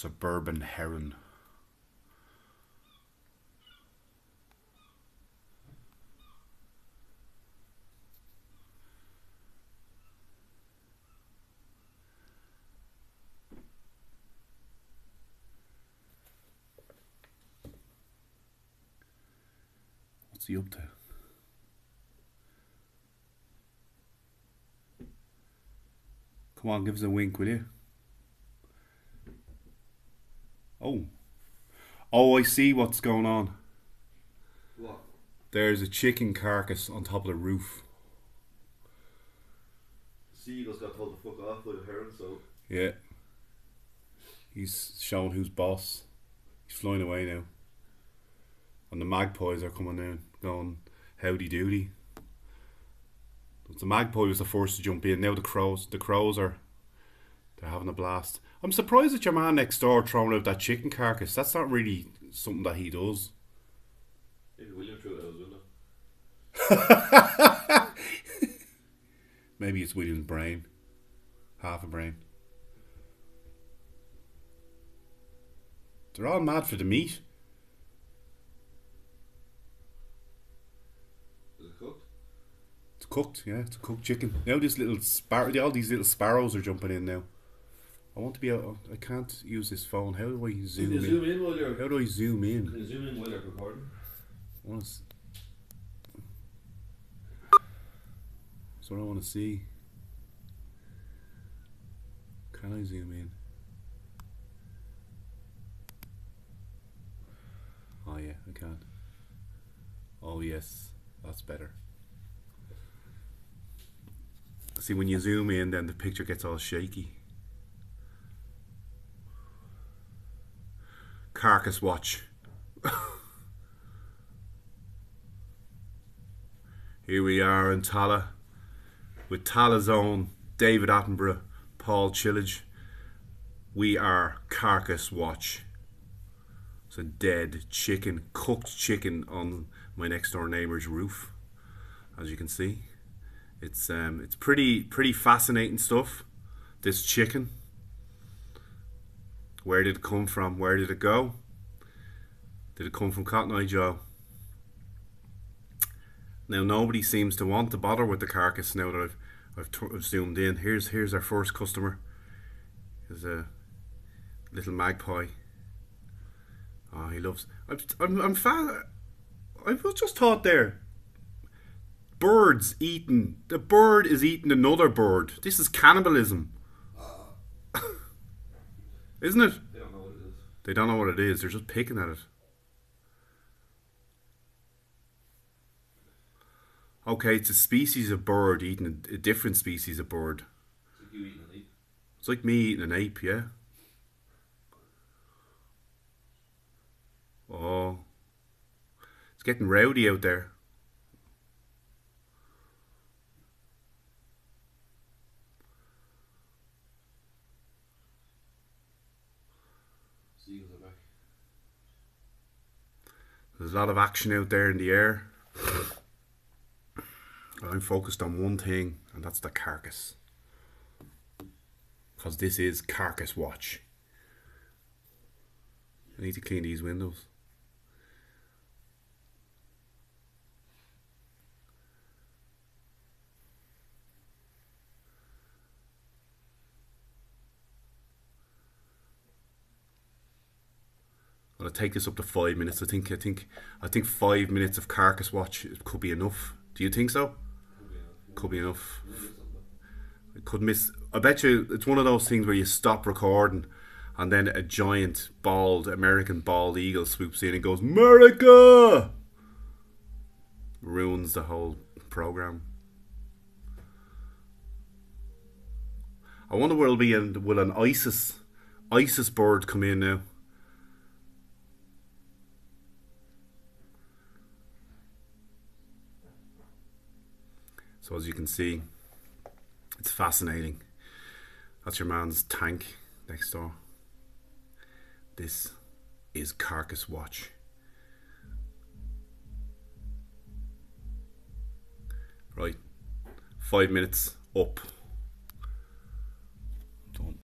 Suburban heron. What's he up to? Come on, give us a wink, will you? Oh. Oh, I see what's going on. What? There's a chicken carcass on top of the roof. Seagulls got told to fuck off by the heron, so Yeah. He's showing who's boss. He's flying away now. And the magpies are coming in, going, howdy doody. The magpie was the first to jump in. Now the crows, the crows are, they're having a blast. I'm surprised at your man next door throwing out that chicken carcass. That's not really something that he does. maybe William threw it out window. Maybe it's William's brain, half a brain. They're all mad for the meat. Is cooked? It's cooked, yeah. It's a cooked chicken. Now this little spar, all these little sparrows are jumping in now. I want to be able. I can't use this phone. How do I zoom in? zoom in while you're How do I zoom in? You zoom in while you're recording? I want to. That's what I want to see. Can I zoom in? Oh yeah, I can. Oh yes, that's better. See, when you zoom in, then the picture gets all shaky. Carcass watch. Here we are in Tallaght with Tallaght's own David Attenborough, Paul Chillage. We are Carcass Watch. It's a dead chicken, cooked chicken on my next door neighbour's roof, as you can see. It's um, it's pretty pretty fascinating stuff. This chicken. Where did it come from? Where did it go? Did it come from Cotton Eye Joe? Now nobody seems to want to bother with the carcass now that I've I've, I've zoomed in. Here's here's our first customer. Is a little magpie. Oh, he loves. I'm I'm, I'm fan. I was just thought there. Birds eating. The bird is eating another bird. This is cannibalism. Isn't it? They don't know what it is. They don't know what it is. They're just picking at it. Okay, it's a species of bird eating a, a different species of bird. It's like you eating an ape. It's like me eating an ape, yeah. Oh. It's getting rowdy out there. Seagulls are back. There's a lot of action out there in the air. I'm focused on one thing, and that's the carcass. Because this is Carcass Watch. I need to clean these windows. Gonna take this up to five minutes. I think I think I think five minutes of carcass watch could be enough. Do you think so? Could be enough. I could miss. I bet you it's one of those things where you stop recording, and then a giant bald American bald eagle swoops in and goes America. Ruins the whole program. I wonder where will be will an ISIS ISIS bird come in now? So as you can see, it's fascinating. That's your man's tank next door. This is Carcass Watch. Right, five minutes up.